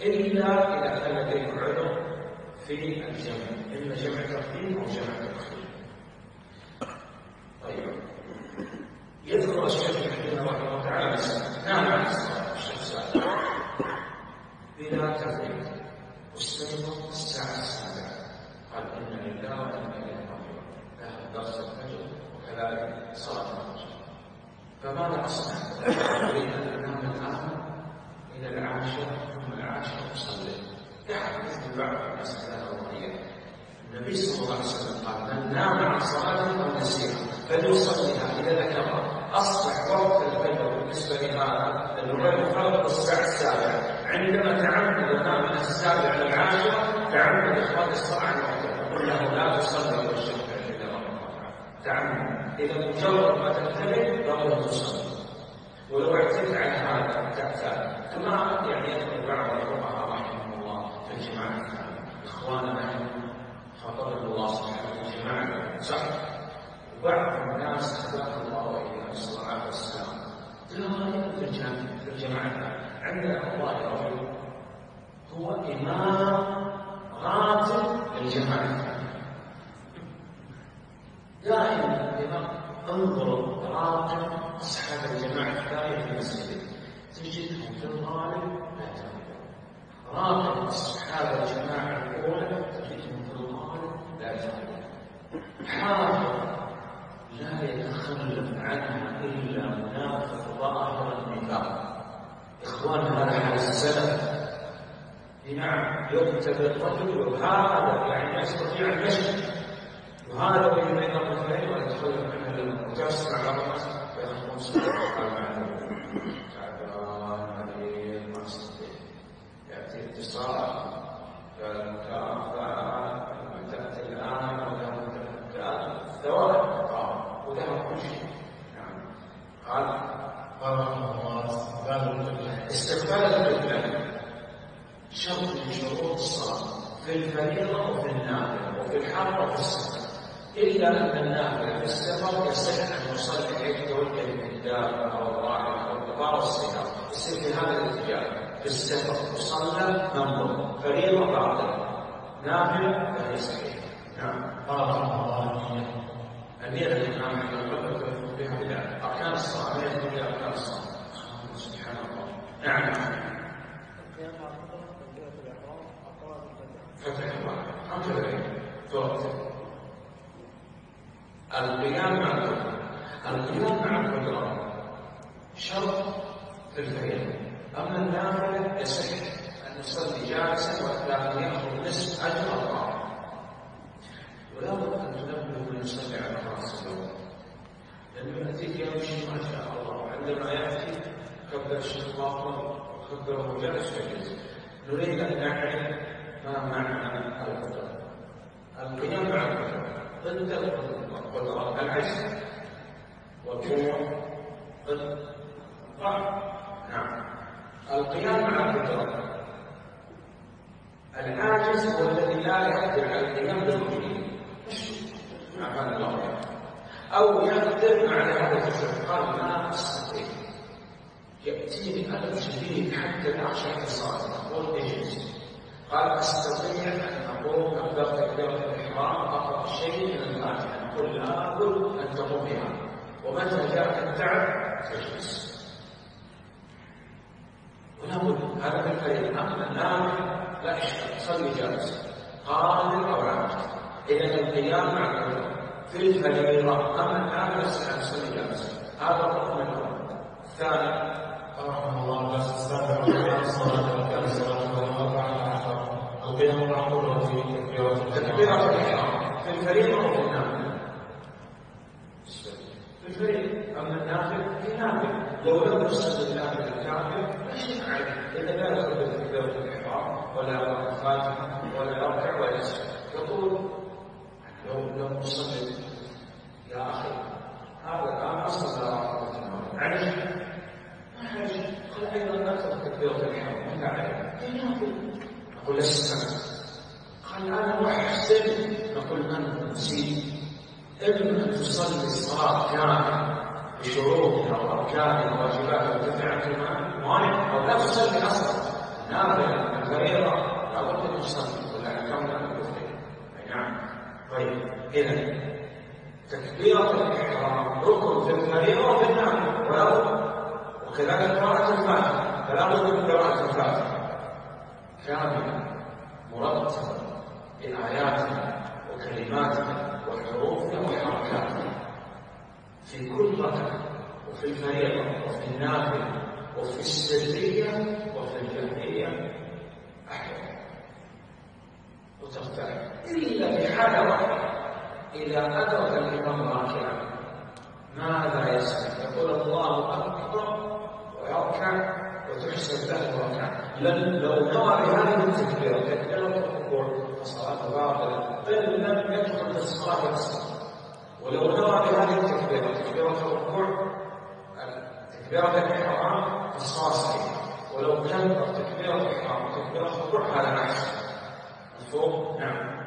إلا إذا كان لديك عذر في الجمع إما جمع تقديم أو جمع تأخير طيب يذكر الشيخ رحمه الله تعالى نعم عن الصلاة الشيخ سعد بلا تفريط واستيقظ الساعة السابعة قال إن لله وإنا إليه راجعون ذهب درس الفجر وكذلك صلاة الفجر فماذا أصنع؟ أريد أن أنام الآن إلى العاشرة ثم العاشرة أصلي يحدث بعض الناس هذا الرؤية النبي صلى الله عليه وسلم قال من نام عن صلاة أو نسيها فليصليها إذا ذكرها أصبح وقت الفجر بالنسبة لهذا الرجل فرض الساعة السابعة. عندما تعمد النام من السابعة إلى العاشرة تعمد إخراج الصلاة عن وقتها قل له لا تصلي ولا ربك تعمد. إذا مجرد ما تنتبه لابد تصلي. ولو اعتدت على هذا تعتاد كما يعني يذكر بعض الفقهاء رحمهم الله في الجماعة إخواننا نحن خطر الله سبحانه الجماعة صح وبعض الناس هداهم الله وإياهم صلى الله عليه وسلم لا في الجماعة عندنا والله رجل هو إمام راتب للجماعة دائما الإمام انظروا راتب أصحاب الجماعة الثانية في المسجد. تجدهم في الغالب لا تنظر. راتب أصحاب الجماعة الأولى تجدهم في الغالب لا تنظر. حافظ لا يتخلف عنها إلا منافق ظاهر النفاق. إخوان هذا حال السلف. نعم يكتب الرجل وهذا يعني يستطيع المشي. وهذا بين بين الرجلين ويتخلف عنها للموت وتسمع بعض الناس ياخذون صدقه قال معنا تعبان مريض ما يستطيع ياتي اتصال فالمكافاه لما تاتي الان أو لما ثواب وذهب كل شيء نعم قال قال رحمه الله استقبال القبله استقبال القبله شرط من شروط الصلاه في الفريضه وفي النافله وفي الحر وفي إلا ان النافله في السفر يصح ان يصلي حيث توجه الدابه أو الراحله أو القطار والسياره يصير في هذا الاتجاه في السفر وصلى ننظر فريضه باطله نافله فهي صحيحة. نعم. قال رحمه الله النية الإمام أحمد قبل بها بلا أركان الصلاة لا يدخل بها أركان الصلاة. سبحان الله. نعم. فتح الله هكذا توقف القيام مع القدرة. القيام مع القدرة. شرط في الفريضة أما النافلة يصح أن يصلي جالسا ولكن يأخذ نصف أجر الطاعة ولا بد أن تنبه من يصلي على رأس اليوم. لأنه يأتيك يمشي ما شاء الله. وعندما يأتي كبر الشيخ باطل وكبره جالس يجلس نريد أن نعرف ما معنى القدرة. القيام مع القدرة. ضد والجوع ضد الضعف نعم. القيام مع القدرة العاجز هو الذي لا يقدر على القيام بالرجلين عافانا الله. أو يقدر على هذا الفعل قال ما أستطيع. يأتيني ألم شديد حتى الصلاة أقول إيش قال أستطيع أن أقوم كبرت كبيرة الإحرام. أقرأ شيء من الفاتحة. أقول لابد أن تقوم بها ومتى جاءك التعب تجلس ولا بد هذا في الفريق أما النافع لا إشكال صلي جالس قادر أو إذا القيام مع في الفريضة أما يصح أن يصلي جالس هذا الرقم الأول الثاني رحمه الله بس وقيام الصلاة وكان الصلاة والأربعة عشر القيام مع قدرة تكبيرة تكبيرة الإحرام في الفريضة وفي النافلة في الفريضة أما النافل في نافل لو لم شيء عليه إذا لا يصلي تكبيرة الإحرام ولا يقرأ الفاتحة ولا يركع ولا يسجد يقول لو لم تصلي يا أخي هذا الآن أصلا لا رحمة عليه ما حاجة قل أيضا لا تترك تكبيرة الإحرام. ما عليه نافل نقول لست قال أنا محسن نقول أنت نسيت إما أن تصلي الصلاة كاملة. بشروطها وأركانها وواجباتها وتفعل ما مانع أو لا تصلي أصلا نافلة الفريضة لابد أن يصلي ولا أحكامنا بالكفر أي نعم. طيب إذا تكبيرة الإحرام ركن في الفريضة وفي النافلة ولو وكذلك قراءة الفاتحة. فلا بد من قراءة الفاتحة. كاملة. مرتبة. بآياتها وكلماتها وحروفها وحركاتها. في كل ركعة وفي الفريضة وفي النافلة وفي السرية وفي الجهرية أحيانا. وترتاح إلا في حالة واحدة. إذا أدرك الإمام راكعا ماذا يصنع؟ يقول الله أكبر ويركع وتحسب له الركعة لو نوى بهذه التكبيرة تكبيرة الركوع فصلاة باطلة بل لم يدخل في الصلاة ولو نوى بهذه التكبيرة تكبيرة الركوع تكبيرة الإحرام صحيحة ولو كبر تكبيرة الإحرام وتكبيرة الركوع هذا أحسن مفهوم؟ نعم.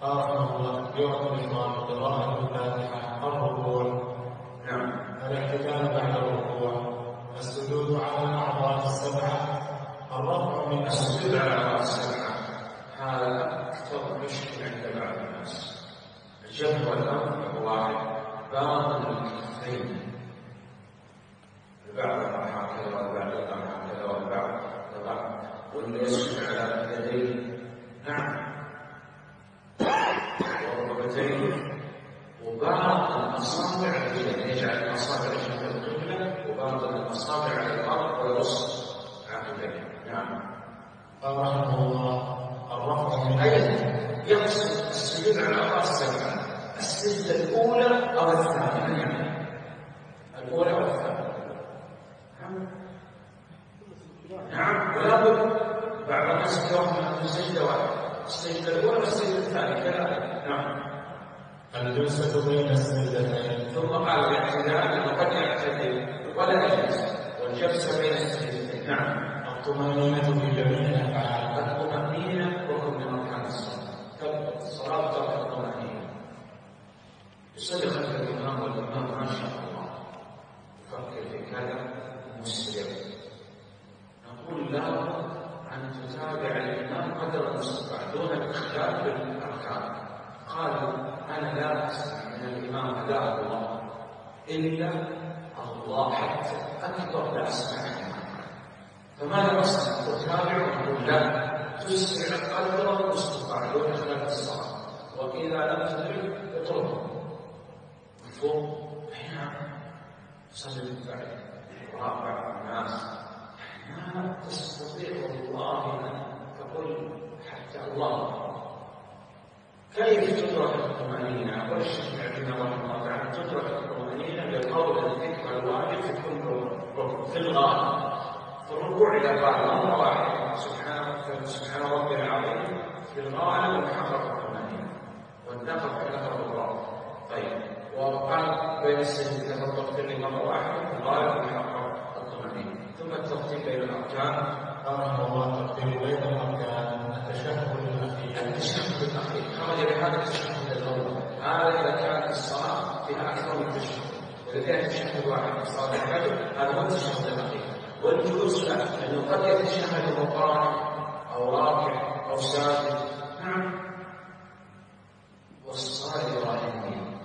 قال رحمه الله تكبيرة الإحرام قراءة الفاتحة الركوع. نعم. الاعتدال بعد الركوع. السجود على الأعضاء السبعة. الرفع من السجود على الأعضاء السبعة. هذا أكثر مشكلة عند بعض الناس. الجبر والأنف واحد. باطن الكفين البعض هكذا والبعض هكذا والبعض كذا واللي يسجد على يديه نعم والركبتين وباطن الأصابع اليد يجعل الأصابع شبه القبلة وباطن الأصابع على الأرض ويرص عقبيه نعم قال رحمه الله الرفع من أيضا يقصد السجود على الأعضاء السبعة السجدة الأولى أو الثانية الأولى أو الثانية نعم نعم ولا بد بعض الناس يوم من سجدة واحدة السجدة الأولى والسجدة الثانية كذلك نعم. الجلسة بين السجدتين ثم قال الاعتدال انه قد يعتدل ولا يجلس والجلسه بين السجدتين نعم. الطمأنينة في جميع الأفعال. الطمأنينة ركن من أركان الصلاة. الصلاة ترك الطمأنينة. يصلي خلف الإمام والإمام ما شاء الله. يفكر في كذا مسرع. نقول لا أن تتابع الإمام قدر المستطاع دون الإخلال بالأركان. قالوا أنا لا أسمع من الإمام أداء الله إلا الله حتى أكبر لا أسمع فماذا نصنع؟ نتابع ونقول لا تسرع قدر المستطاع دون إخلال الصلاة. وإذا لم تدرك اتركه. مفهوم؟ نعم صلي وراء الناس ما تستطيع والله أن تقول حتى الله كيف تدرك الطمأنينة؟ أقول الشيخ عندنا رحمه الله تعالى تدرك الطمأنينة بالقول الذكر الواجب في كل ركن في الغالب في إذا سبحان سبحان ربي العظيم في الغالب محقق الطمأنينة والنقل كذا الركوع طيب وقال بين السجدتين اغفر لي مرة واحدة في الغالب محقق الطمأنينة ثم الترتيب بين الأركان رحمه الله الترتيب بين الأركان التشهد الأخير التشهد الأخير خرج بهذا التشهد هذا إذا كانت الصلاة فيها أكثر من تشهد كان تشهد واحد في صلاة هذا هو التشهد والجلوس لا لأنه قد يتشهد وهو قائم أو راكع أو ساجد. نعم. والصلاة الإبراهيمية.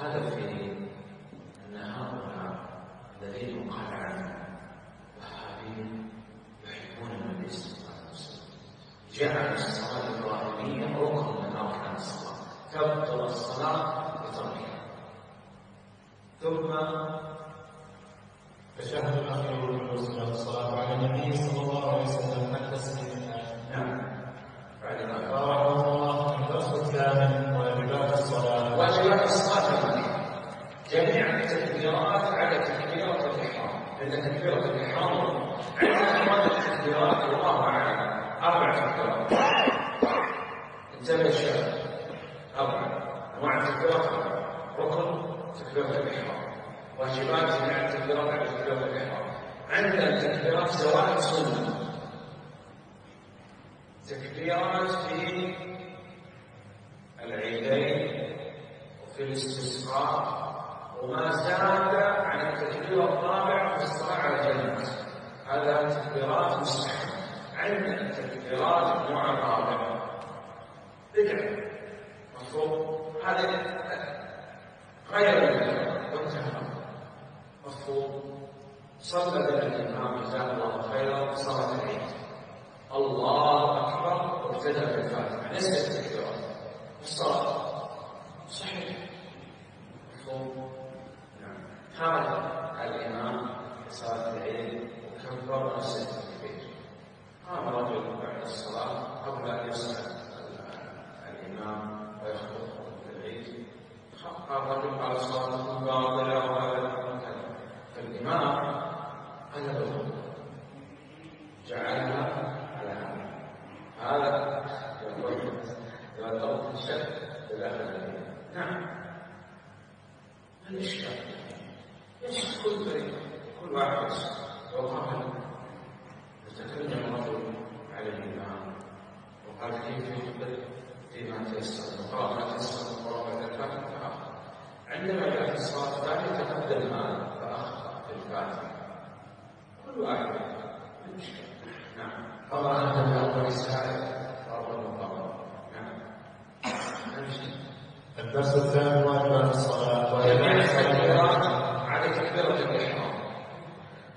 هذا في أن هؤلاء الذين قال عنهم وهابين يحبون النبي صلى الله عليه وسلم. جعل الصلاة الإبراهيمية ركن من أركان الصلاة. تبطل الصلاة بتركها. ثم التشهد الأخير والجلوس بعد الصلاة على النبي صلى الله عليه وسلم التسليمتان نعم. بعد ما قال الله الدرس الثامن واجبات الصلاة. واجبات الصلاة ثمانية جميع التكبيرات على تكبيرة الإحرام. لأن تكبيرة الإحرام عندنا أنواع التكبيرات الله أعلم أربع تكبيرات. انتبه الشباب أربع. أنواع التكبيرات ركن تكبيرة الإحرام. واجبات التكبيرات على تكبيرة الإحرام عندنا التكبيرات سواء سنة. تكبيرات في العيدين وفي الاستسقاء وما زاد عن التكبير الرابع في الصلاة على الجنة هذا تكبيرات مستحبة عندنا التكبيرات النوع الرابع بدعة. مفهوم؟ هذا غير البدعة وانتهى. مفهوم صلى بنا الإمام جزاه الله خيرا صلاة العيد الله أكبر وابتدأ بالفاتحة. ليس التكبيرات الصلاة. صحيح. مفهوم. نعم. هذا الإمام في صلاة العيد وكبر ونسيت التكبير. قام رجل بعد الصلاة قبل أن يصعد الإمام ويخطب في العيد. قام رجل على صلاة باطلة فالإمام قلب الخطبة جعلها على هذا. هذا يعتبر الشك في الأخذ نعم. الإشكال؟ يشك كل فريق كل واحد وقال يتكلم رجل على الإمام وقال كيف يخبر فيما تيسر وقرأ ما تيسر وقرأ الفاتحة عندما جاء في الصلاة الثانية تقدم هذا فأخطأ في الفاتحة كل واحد ما الإشكال طبعا أنت من أول السائل فرض المقام نعم الدرس الثاني واجبات الصلاة التكبيرات الصلاة على تكبيرة الإحرام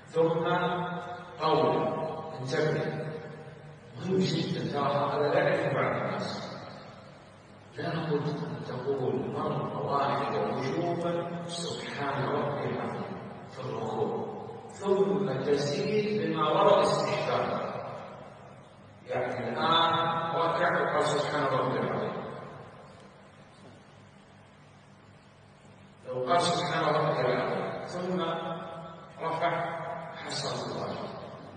ثم قول انتبه مهم جدا ترى هذا لا يعرف بعض الناس لابد أن تقول مرة واحدة وجوبا سبحان ربي العظيم في الركوع ثم تزيد بما ورد استحبابا يعني الآن ركع وقال سبحان ربي العظيم لو قال سبحان ربي العظيم ثم رفع حصل الله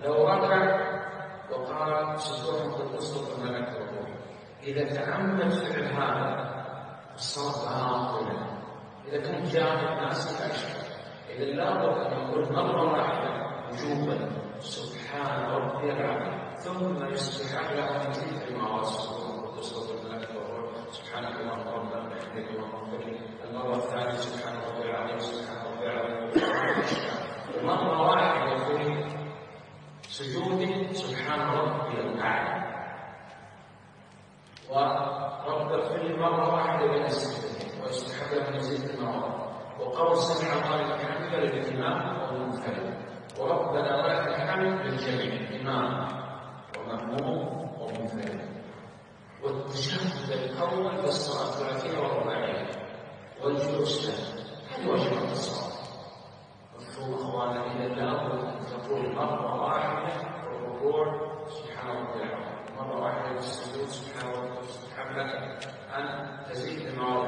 لو ركع وقال سبحان قدوس الملك والروح اذا تعمد فعل هذا الصلاه باطله اذا كان جاهل الناس لا لابد ان يقول مره واحدة وجوبا سبحان ربي العظيم ثم يزيد مواصل قدوس الملك والروح سبحانك اللهم ربنا وبحمدك اللهم المره الثانية سبحان ربي العظيم سبحان ربي العظيم مرة واحدة في سجودي سبحان ربي الأعلى ورب اغفر مرة واحدة السجدتين ويستحب له مزيد المرات وقول سمع الله لمن حمده للإمام والمنفرد وربنا ولك الحمد للجميع إمام ومأموم ومنفرد والتشهد الأول في الصلاة الثلاثية والرباعية والجلوس هذه واجبات الصلاة؟ أخوانا اذا لابد ان تقول مرة واحدة في الركوع سبحان ربي العظيم مرة واحدة في السجود سبحان ربي سبحان أن تزيد بمواضع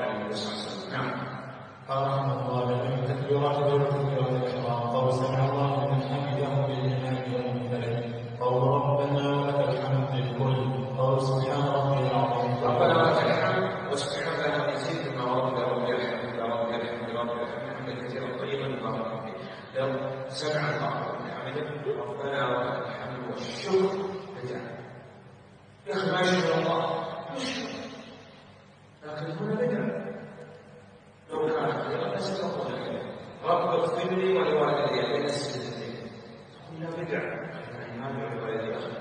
ربنا ولك الحمد والشكر. بدعه يا أخي الله. مشكلة لكن هنا بدعه لو كان خيرا لستقول خيرا رب اغفر لي ولوالدي بين السجدتين تقول لا بدعه يعني ما ادعو لوالدي أخي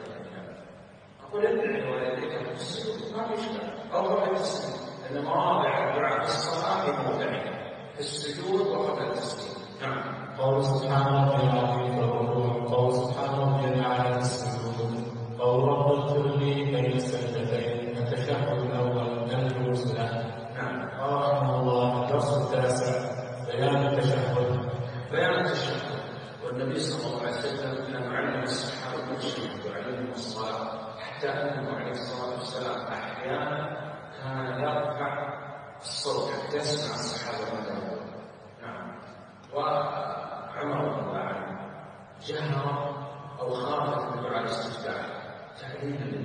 أقول ادعي لوالديك في السجود ما في إشكال أو قبل التسليم لأن مواضع الدعاء في الصلاة في موضعها في السجود وقبل التسليم نعم قول سبحان ربي العظيم في الركوع قول سبحان ربي الأعلى في السجود قول رب اغفر لي بين السجدتين التشهد الأول الجلوس له نعم قال رحمه الله الدرس التاسع بيان التشهد بيان التشهد والنبي صلى الله عليه وسلم لما علم الصحابة التشهد وعلمهم الصلاة حتى أنه عليه الصلاة والسلام أحيانا كان يرفع الصوت حتى يسمع الصحابة ماذا نعم. وعمر الله عنه جهر أو خاف من دعاء الاستفتاح تعليما